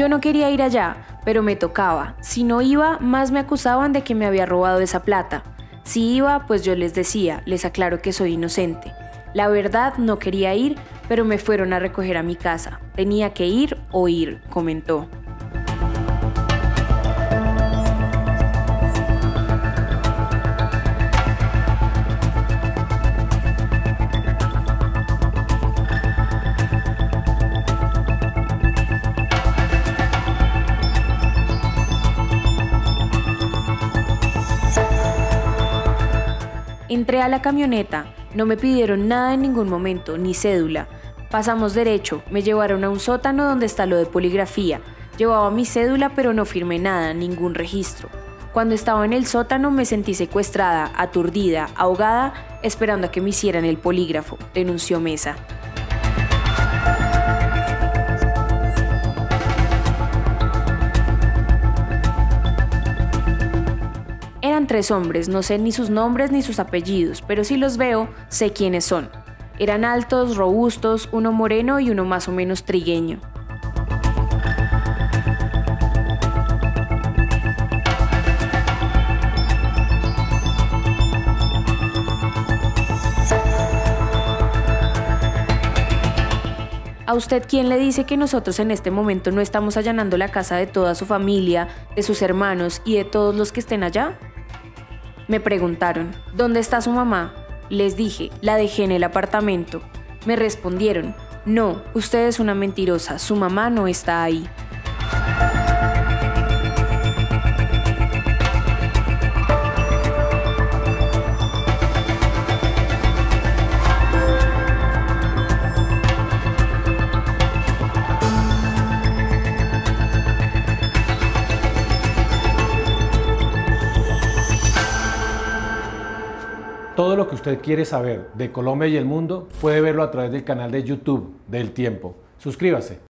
Yo no quería ir allá, pero me tocaba. Si no iba, más me acusaban de que me había robado esa plata. Si iba, pues yo les decía, les aclaro que soy inocente. La verdad no quería ir, pero me fueron a recoger a mi casa. Tenía que ir o ir, comentó. Entré a la camioneta, no me pidieron nada en ningún momento, ni cédula. Pasamos derecho, me llevaron a un sótano donde está lo de poligrafía. Llevaba mi cédula pero no firmé nada, ningún registro. Cuando estaba en el sótano me sentí secuestrada, aturdida, ahogada, esperando a que me hicieran el polígrafo, denunció Mesa. Tres hombres, no sé ni sus nombres ni sus apellidos, pero si los veo, sé quiénes son. Eran altos, robustos, uno moreno y uno más o menos trigueño. ¿A usted quién le dice que nosotros en este momento no estamos allanando la casa de toda su familia, de sus hermanos y de todos los que estén allá? Me preguntaron, ¿dónde está su mamá? Les dije, la dejé en el apartamento. Me respondieron, no, usted es una mentirosa, su mamá no está ahí. Todo lo que usted quiere saber de Colombia y el mundo puede verlo a través del canal de YouTube del Tiempo. Suscríbase.